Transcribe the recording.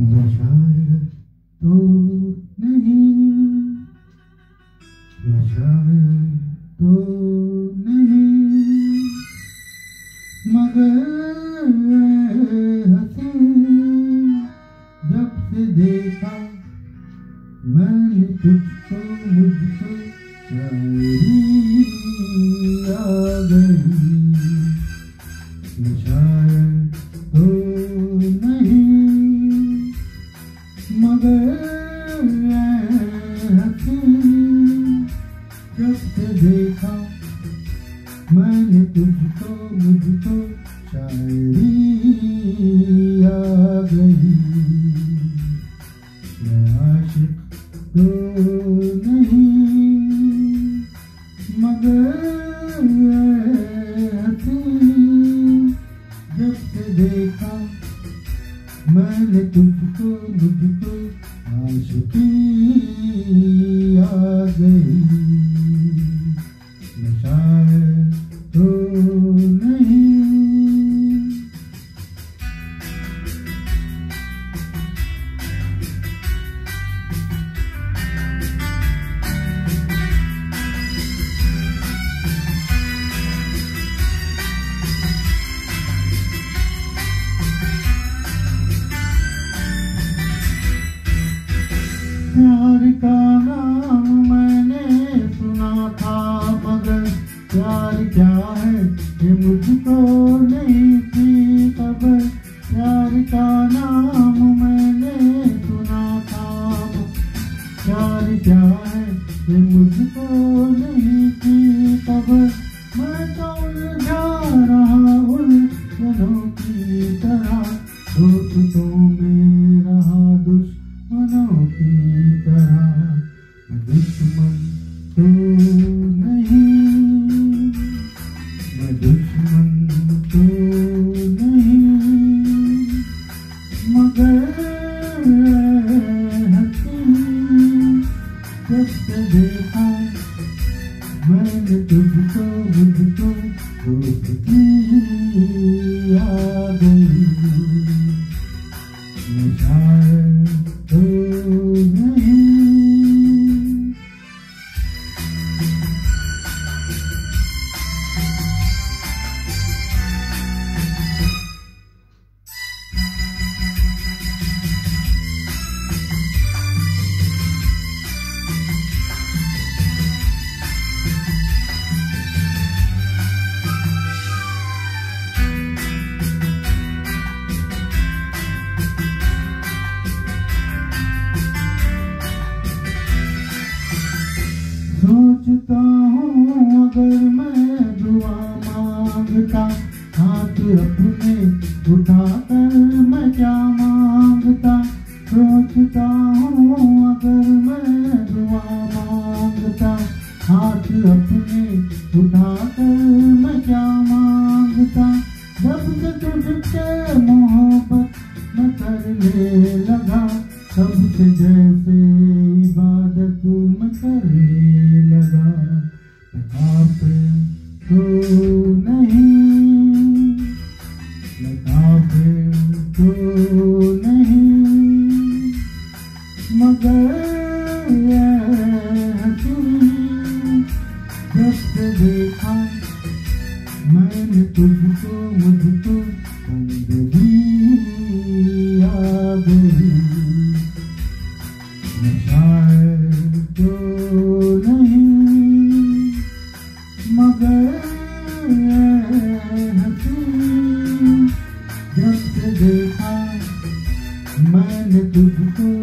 शायद तो नहीं तो नहीं। मगर हसी जब से देखा मैंने तुझको मुझको शायरी तुझको मुझको शायरी आ गई। मैं आशिक तो नहीं, मगर जब से देखा मैंने तुझको, मुझको आशिकी आ गई। प्यार का नाम मैंने सुना था, मगर प्यार क्या है ये मुझको नहीं थी खबर प्यार का नाम मैंने सुना था प्यार क्या है ये मुझको जब सोचता हूँ, अगर मैं दुआ माँगता, हाथ अपने उठाकर मैं क्या माँगता? सोचता हूँ, अगर मैं दुआ माँगता, हाथ अपने उठाकर मैं क्या माँगता? जब से तुझसे मोहब्बत मैं करने लगा, तब जैसे इबादत मैं करने मैं तो नहीं मगर देखा मैंने तुझको मुझको बंदगी गई मैं शायद तो जब से देखा मैंने तुझको